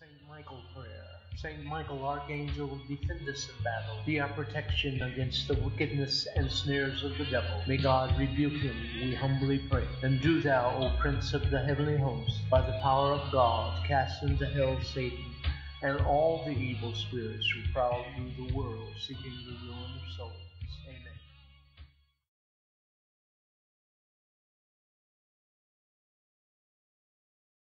Saint Michael prayer. Saint Michael, Archangel, defend us in battle. Be our protection against the wickedness and snares of the devil. May God rebuke him, we humbly pray. And do thou, O Prince of the heavenly host, by the power of God, cast into hell Satan and all the evil spirits who prowl through the world seeking the ruin of souls.